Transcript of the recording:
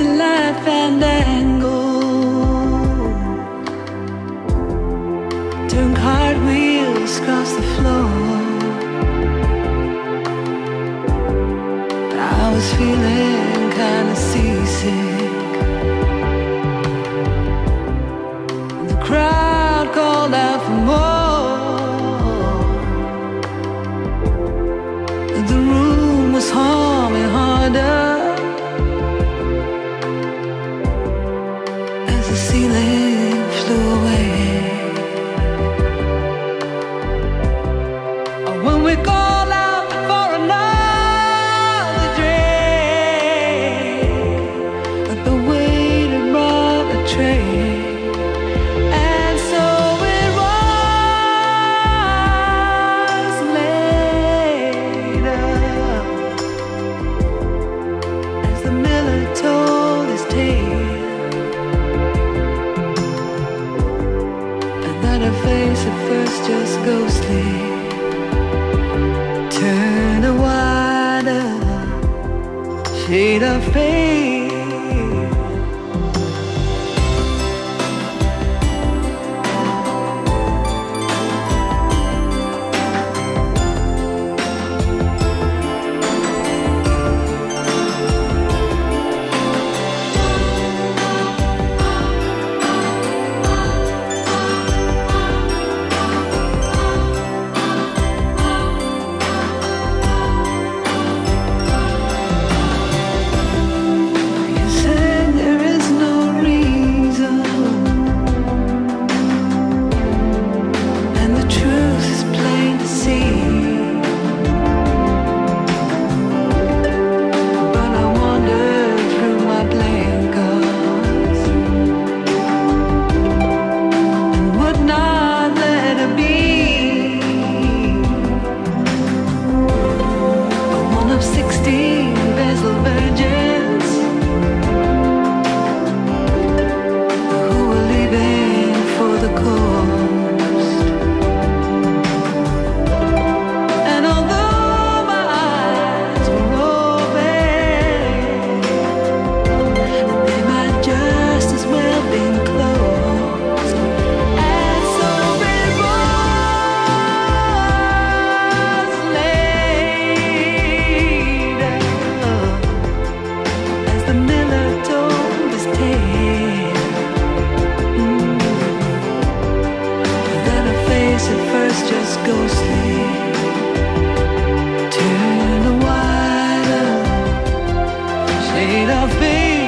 like a live fandango. Turn cartwheels across the floor. I was feeling kinda seasick. The crowd. ghostly Turn a wider shade of fade shade of baby